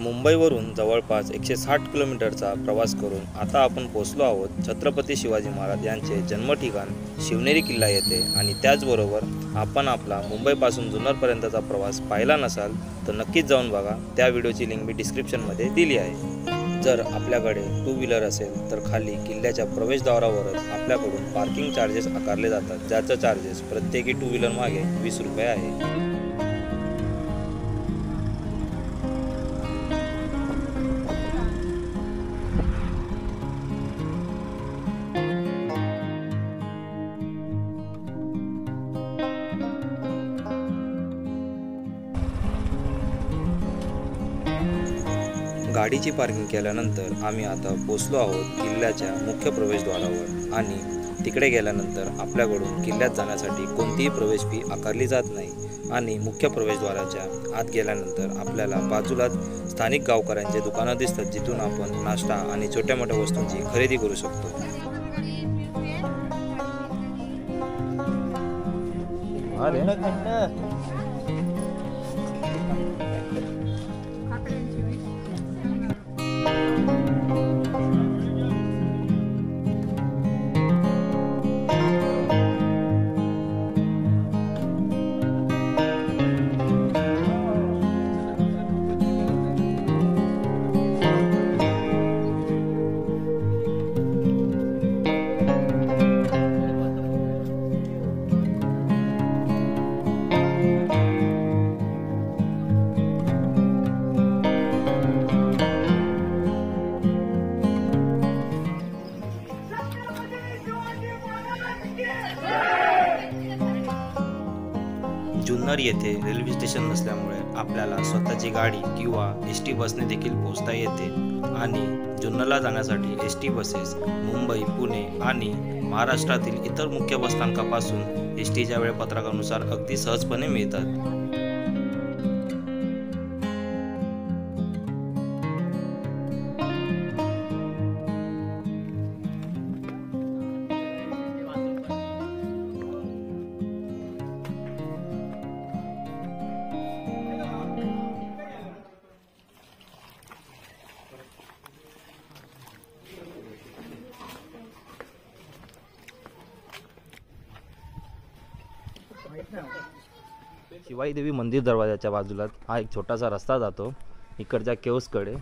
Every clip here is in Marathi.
मुंबईवरून जवळपास एकशे साठ किलोमीटरचा प्रवास करून आता आपण पोहोचलो आहोत छत्रपती शिवाजी महाराज यांचे जन्मठिकाण शिवनेरी किल्ला येथे. आणि त्याचबरोबर आपण आपला मुंबईपासून जुन्नरपर्यंतचा प्रवास पाहिला नसाल तर नक्कीच जाऊन बघा. त्या व्हिडिओची लिंक मी डिस्क्रिप्शनमध्ये दिली आहे. जर आपल्याकडे टू व्हीलर असेल तर खाली किल्ल्याच्या प्रवेशद्वारावरच आपल्याकडून पार्किंग चार्जेस आकारले जातात ज्याचं चार्जेस प्रत्येकी टू व्हीलर मागे वीस रुपये आहे. गाडीची पार्किंग केल्यानंतर आम्ही आता पोचलो आहोत किल्ल्याच्या मुख्य प्रवेशद्वारावर. आणि तिकडे गेल्यानंतर आपल्याकडून किल्ल्यात जाण्यासाठी कोणतीही प्रवेश फी आकारली जात नाही. आणि मुख्य प्रवेशद्वाराच्या आत गेल्यानंतर आपल्याला बाजूलाच स्थानिक गावकऱ्यांचे दुकानं दिसतात जिथून आपण नाश्ता आणि छोट्या मोठ्या वस्तूंची खरेदी करू शकतो. अरे. जुन्नर येथे रेल्वे स्टेशन नसल्यामुळे आपल्याला स्वतःची गाडी किंवा एस टी बसने देखील पोहोचता येते आणि जुन्नरला जाण्यासाठी S T buses Mumbai Pune आणि महाराष्ट्रातील इतर मुख्य बसस्थानकापासून एस टीच्या वेळापत्रकानुसार अगदी सहजपणे मिळतात. शिवाई देवी मंदिर दरवाजाच्या बाजूला हा एक छोटासा रस्ता जातो. इकडच्या केव्सकडे.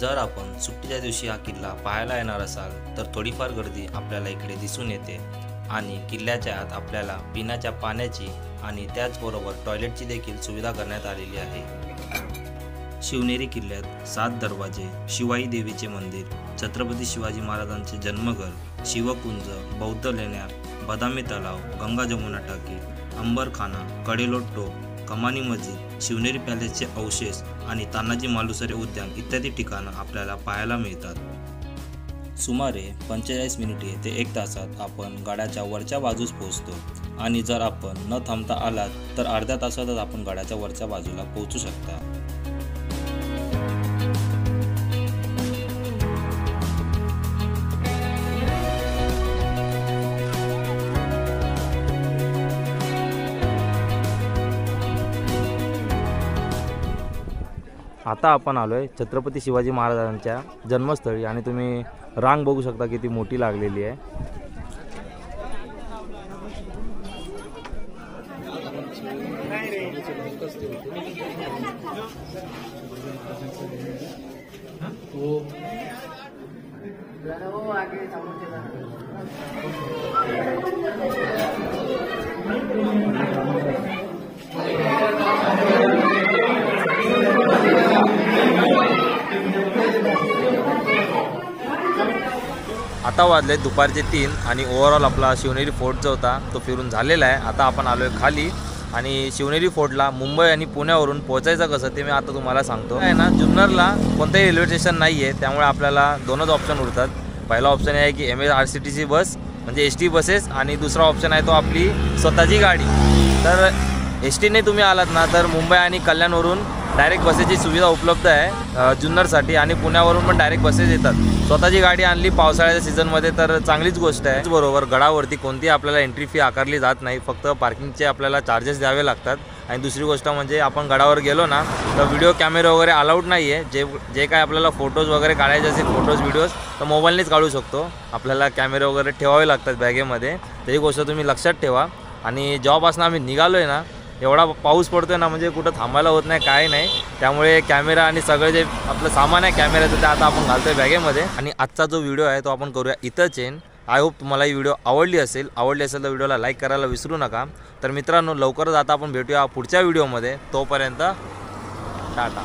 जर आपण सुट्टीच्या दिवशी हा किल्ला पाहायला येणार असाल तर थोडीफार गर्दी आपल्याला इकडे दिसून येते. आणि किल्ल्याच्या आत आपल्याला पिण्याच्या पाण्याची आणि त्याचबरोबर टॉयलेटची देखील सुविधा करण्यात आलेली आहे. शिवनेरी किल्ल्यात सात दरवाजे शिवाई देवीचे मंदिर छत्रपती शिवाजी महाराजांचे जन्मघर शिवकुंज बौद्ध लेण्या बदामी तलाव गंगा जमुना टाकी अंबरखाना कडेलोट टोप कमानी मस्जिद शिवनेरी पॅलेसचे अवशेष आणि तानाजी मालुसरे उद्यान इत्यादी ठिकाणं आपल्याला पाहायला मिळतात. सुमारे पंचेचाळीस मिनिटे ते एक तासात आपण गाड्याच्या वरच्या बाजूस पोहोचतो आणि जर आपण न थांबता आलात तर अर्ध्या तासातच आपण गाड्याच्या वरच्या बाजूला पोहोचू शकता. आता आपण आलो आहे छत्रपती शिवाजी महाराजांच्या जन्मस्थळी आणि तुम्ही रांग बघू शकता किती मोठी लागलेली आहे. हो. आता वाजले दुपारचे तीन आणि ओव्हरऑल आपला शिवनेरी फोर्ट जो होता तो फिरून झालेला आहे. आता आपण आलो आहे खाली आणि शिवनेरी फोर्टला मुंबई आणि पुण्यावरून पोहोचायचं कसं ते मी आता तुम्हाला सांगतो. आहे ना जुन्नरला कोणतंही रेल्वे स्टेशन नाही आहे त्यामुळे आपल्याला दोनच ऑप्शन उरतात. पहिला ऑप्शन आहे की M S R C T C bus म्हणजे एस टी बसेस आणि दुसरा ऑप्शन आहे तो आपली स्वतःची गाडी. तर एस टीने तुम्ही आलात ना तर मुंबई आणि कल्याणवरून डायरेक्ट बसेसची सुविधा उपलब्ध आहे जुन्नरसाठी आणि पुण्यावरून पण डायरेक्ट बसेस येतात. स्वतःची गाडी आणली पावसाळ्याच्या सीझनमध्ये तर चांगलीच गोष्ट आहे. बरोबर गडावरती कोणती आपल्याला एंट्री फी आकारली जात नाही फक्त पार्किंगचे आपल्याला चार्जेस द्यावे लागतात. आणि दुसरी गोष्ट म्हणजे आपण गडावर गेलो ना तर व्हिडिओ कॅमेरा वगैरे अलाउड नाही आहे जे जे काय आपल्याला फोटोज वगैरे काढायचे असतील फोटोज व्हिडिओज तर मोबाईलनेच काढू शकतो. आपल्याला कॅमेरे वगैरे ठेवावे लागतात बॅगेमध्ये. तरी ही गोष्ट तुम्ही लक्षात ठेवा. आणि जॉबपासून आम्ही निघालो आहे ना एवढा पाऊस पडतोय ना म्हणजे कुठं थांबायला होत नाही काय नाही. त्यामुळे कॅमेरा आणि सगळं जे आपलं सामान आहे कॅमेऱ्याचं ते आता आपण घालतोय बॅगेमध्ये. आणि आजचा जो व्हिडिओ आहे तो आपण करूया इथंच चेन आय होप तुम्हाला ही व्हिडिओ आवडली असेल. आवडली असेल तर व्हिडिओला लाईक करायला विसरू नका. तर मित्रांनो लवकरच आता आपण भेटूया पुढच्या व्हिडिओमध्ये. तोपर्यंत टाटा.